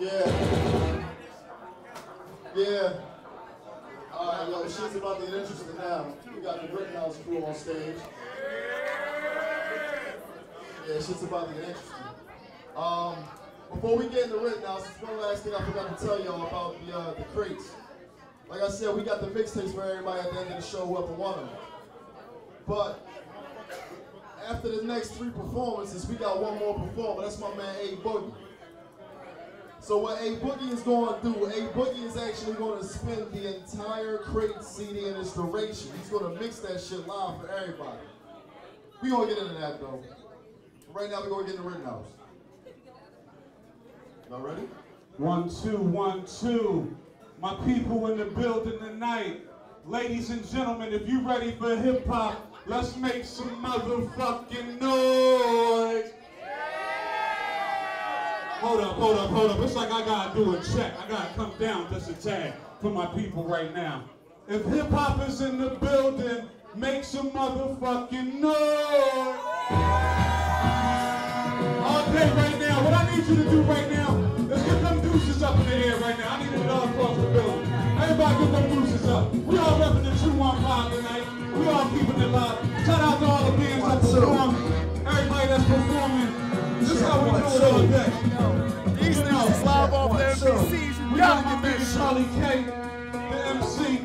Yeah. Yeah. All right, yo, shit's about to get interesting now. We got the WrittenHouse crew on stage. Yeah, shit's about to get interesting. Um, before we get into WrittenHouse, there's one last thing I forgot to tell y'all about the uh, the crates. Like I said, we got the mixtapes for everybody at the end of the show, whoever want them. But after the next three performances, we got one more performer. That's my man A Boogie. So what A Boogie is going to do, A Boogie is actually going to spin the entire crate CD in its duration. He's going to mix that shit live for everybody. We gonna get into that though. Right now, we're gonna get into WrittenHouse. Y'all ready? One, two, one, two. My people in the building tonight. Ladies and gentlemen, if you ready for hip hop, let's make some motherfucking noise. Hold up, hold up, hold up. It's like I gotta do a check. I gotta come down just a tag for my people right now. If hip hop is in the building, make some motherfucking noise. All day right now. What I need you to do right now is get them deuces up in the air right now. I need it all across the building. Everybody get them deuces up. We all repping the 215 tonight. We all keeping it live. Shout out to all the bands that perform. These niggas live off the MPCs. we gotta get shit. Charlie K, the MC.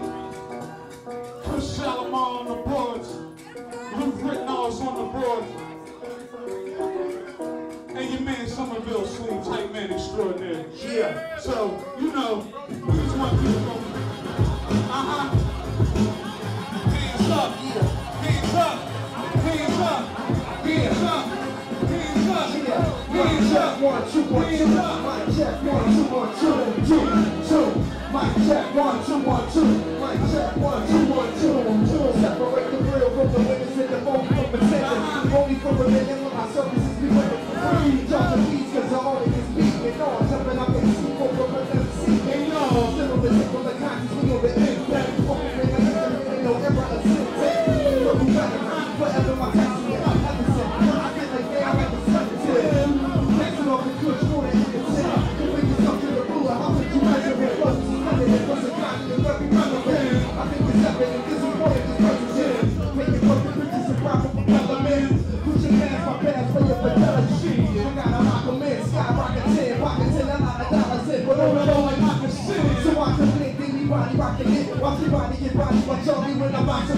Kush Shalimar on the boards. Luke Rittenhouse on the boards. And your man Somerville Slim, tight man extraordinary. Yeah. So, you know, we just want you to go. Uh-huh. Mic check. Separate the real from the winners and the phone from the. Only for million when my services be winning free. Drop the beats cause I'm on this beat and on. Jumping up and see for the MC. And y'all, still the tip of the conscience,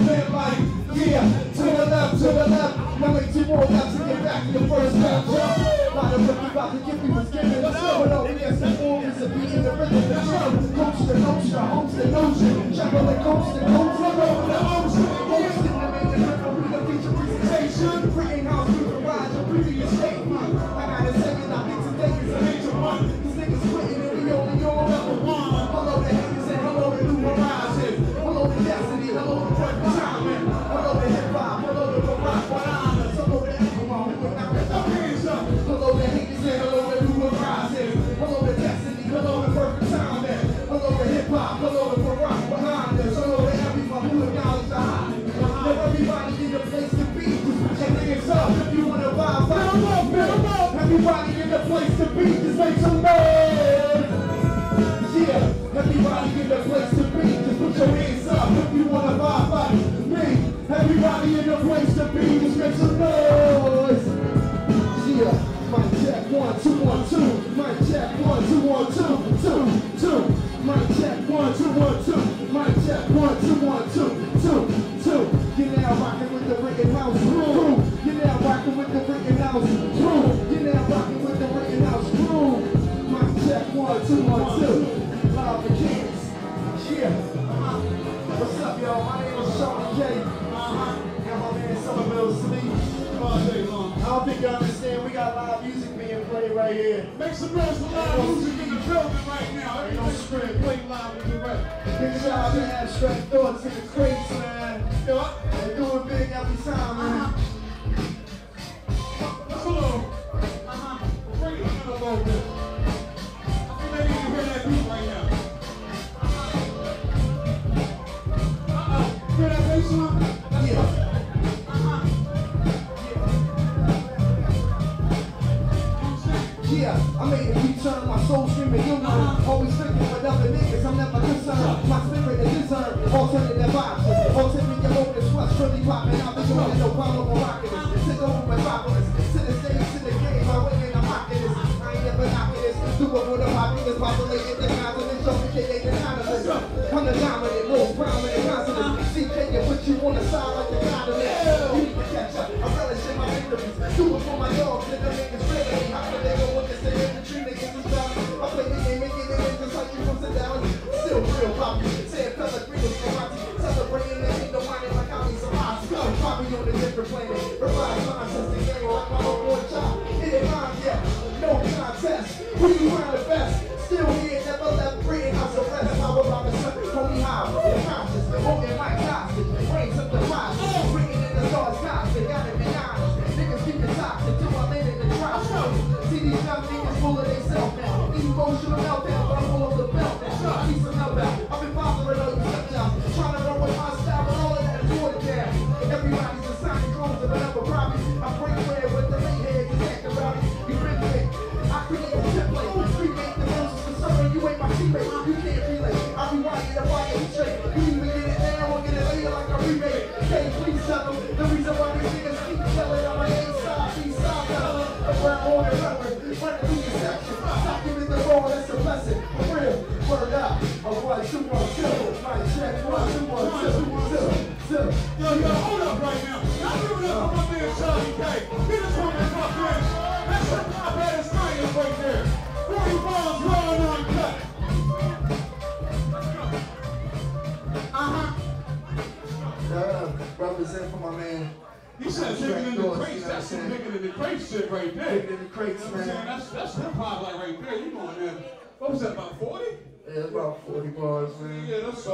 man like, yeah, to the left, to the left. Now make two more laps to get back to the first lap. Jump. Lot of what you about to give me was given. But all we ask for is a beat in the rhythm, the drum. Notion, host the notion. Travel the coast one, two, one, two, two, We got live music being played right here. Make some noise for live music in the building right now. Ain't no script. play live and direct. Big shout out to Abstract Thoughts in the crates, man. Yo, They do it big every time, man. Let's go. Uh-huh. Bring it a little bit. Made a beat turn my soul screaming, you know. Uh-huh. Always thinking with other niggas, I'm never concerned. My spirit is discerned. Alternative options. Ulterior motives, plus really popping. Be doing it, no problem with rocking this. Take over metropolis. To the stage, to the game, my way and I'm rocking this. I ain't never knocking this. Do it with popping this. Populated the continent, show me they the continent. I'm the dominant, most prominent consonant. Uh-huh. CK, you put you on the side like the continent. You need to catch up. I relish in my victories. Do it for my dogs, and the niggas really. One, two, one, two. Mic check, one, two, one, two, two, two. Yo, yo, hold up right now. Y'all give it up for my man Charlie K. Get this one in my man. That's the top science right there. 40 bombs, raw and uncut. Uh-huh. Yeah, represent for my man. He said digging in the crates. That's some digging in the crates shit right there. Digging in the crates, You know what I'm man. That's, that's hip hop like right there. You going there. What was that, about 40? Uh, yeah, about 40 bars, man. Yeah, that's